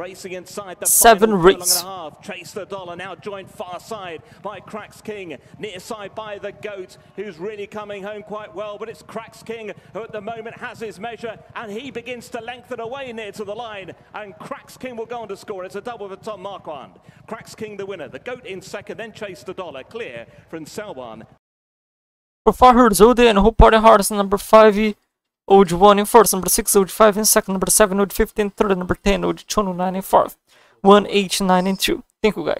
Racing inside the Seven final race. furlong and a half. Chase the dollar now joined far side by Cracksking. Near side by the goat, who's really coming home quite well. But it's Cracksking who at the moment has his measure, and he begins to lengthen away near to the line. And Cracksking will go on to score. It's a double for Tom Marquand. Cracksking the winner. The goat in second, then Chase the dollar. Clear from Selwan. For far hurdles, and Hope Party Horse number 5, Old 1 in first, number 6, Old 5 in second, number 7, Old 15 third, number 10, Old Chono 9 in fourth, 1, H 9 in 2. Thank you guys.